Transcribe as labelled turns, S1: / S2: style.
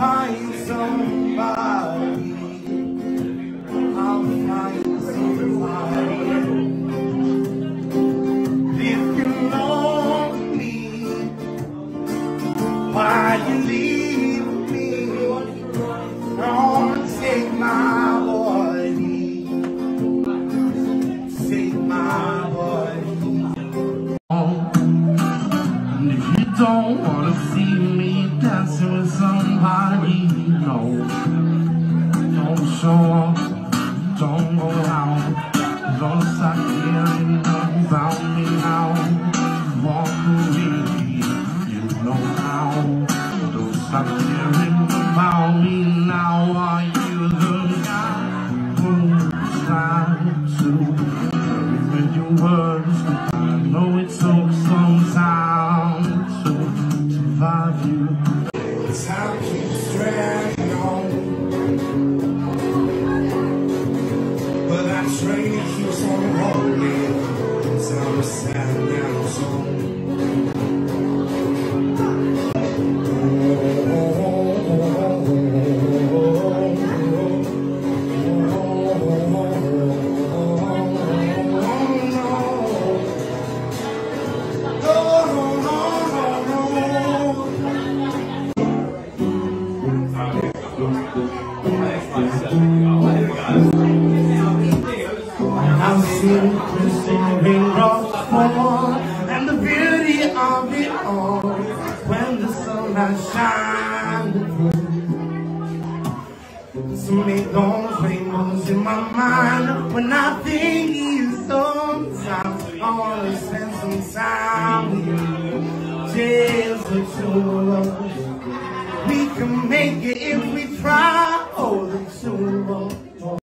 S1: find somebody. I'll find somebody. If you love me, why you leave me? Don't take my body. Take my body. And if you don't wanna see me dancing with somebody, no, don't show up, don't go out, don't stop caring about me now. Walk away, you know how. Don't stop caring about me now. Are you the guy who's trying to with your words? I know it took some time to survive you. Time keeps dragging on. But that train keeps on rolling. It's our sad down song. I've seen Christian raindrops fall and the beauty of it all when the sunlight shines through. So make those rainbows in my mind when I think you sometimes I wanna spend some time with you. Just the two of us. We can make it if we try. Oh,